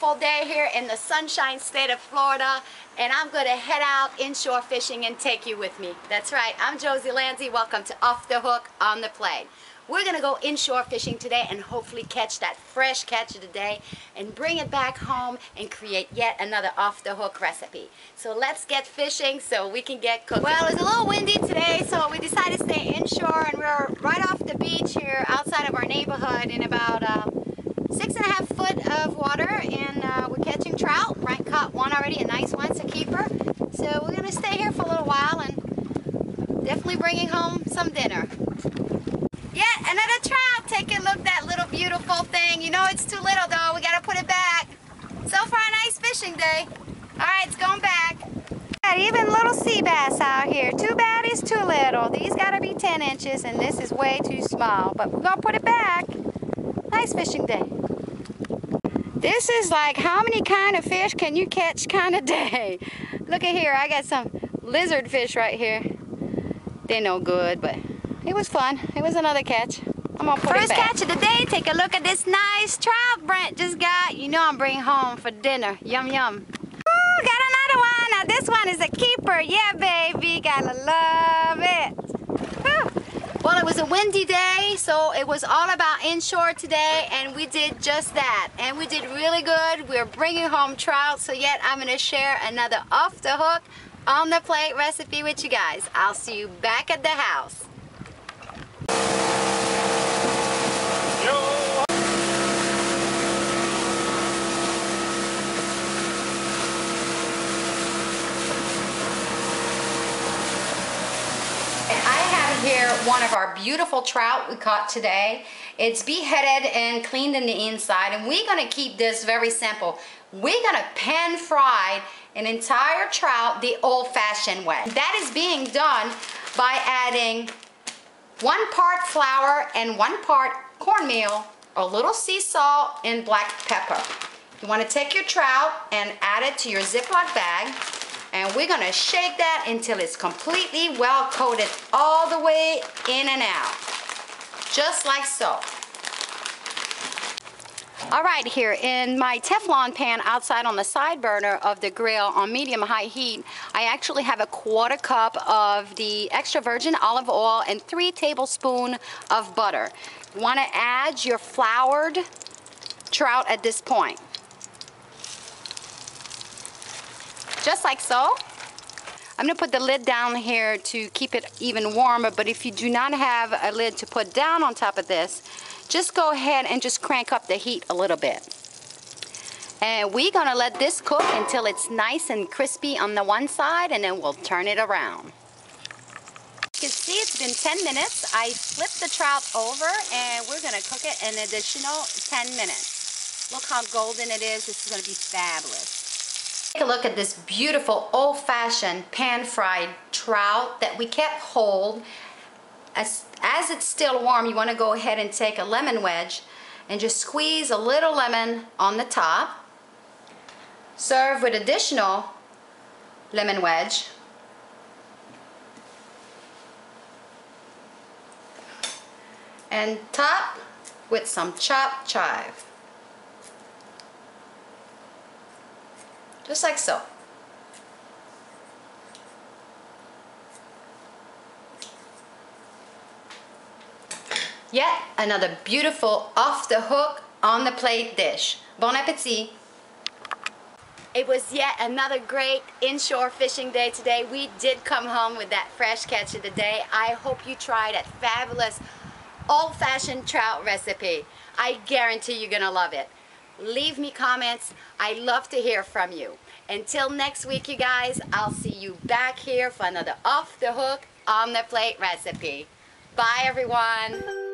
beautiful day here in the sunshine state of Florida and I'm going to head out inshore fishing and take you with me. That's right, I'm Josee Lanzi. Welcome to Off the Hook on the Plate. We're going to go inshore fishing today and hopefully catch that fresh catch of the day and bring it back home and create yet another off the hook recipe. So let's get fishing so we can get cooking. Well, it's a little windy today so we decided to stay inshore and we're right off the beach here outside of our neighborhood in about uh, six and a half foot of water and uh, we're catching trout. Right, caught one already, a nice one, it's a keeper. So we're to stay here for a little while and definitely bringing home some dinner. Yeah, another trout. Take a look at that little beautiful thing. You know it's too little though. We gotta put it back. So far, a nice fishing day. All right, it's going back. Got even little sea bass out here. Too bad it's too little. These gotta be 10 inches and this is way too small. But we're gonna put it back. Nice fishing day. This is like how many kind of fish can you catch kind of day. Look at here, I got some lizard fish right here. They're no good, but it was fun. It was another catch. I'm gonna put First catch of the day. Take a look at this nice trout Brent just got. You know I'm bringing home for dinner. Yum yum. Ooh, got another one. Now this one is a keeper. Yeah, baby. Gotta love it. Well, it was a windy day, so it was all about inshore today, and we did just that. And we did really good. We're bringing home trout, so yet I'm gonna share another off the hook on the plate recipe with you guys. I'll see you back at the house. Here one of our beautiful trout we caught today. It's beheaded and cleaned in the inside and we're gonna keep this very simple. We're gonna pan fry an entire trout the old-fashioned way. That is being done by adding one part flour and one part cornmeal, a little sea salt, and black pepper. You want to take your trout and add it to your Ziploc bag and we're to shake that until it's completely well coated all the way in and out. Just like so. All right, here in my Teflon pan outside on the side burner of the grill on medium high heat, I actually have a quarter cup of the extra virgin olive oil and three tablespoons of butter. To add your floured trout at this point. Just like so. I'm to put the lid down here to keep it even warmer, but if you do not have a lid to put down on top of this, just go ahead and just crank up the heat a little bit. And we're gonna let this cook until it's nice and crispy on the one side and then we'll turn it around. You can see it's been 10 minutes. I flipped the trout over and we're gonna cook it an additional 10 minutes. Look how golden it is. This is gonna be fabulous. Take a look at this beautiful old-fashioned pan-fried trout that we kept whole as, as it's still warm, you want to go ahead and take a lemon wedge and just squeeze a little lemon on the top. Serve with additional lemon wedge. And top with some chopped chive. Just like so. Yet another beautiful off the hook on the plate dish. Bon appetit! It was yet another great inshore fishing day today. We did come home with that fresh catch of the day. I hope you try that fabulous old-fashioned trout recipe. I guarantee you're gonna love it. Leave me comments. I love to hear from you. Until next week, you guys, I'll see you back here for another off the hook on the plate recipe. Bye, everyone.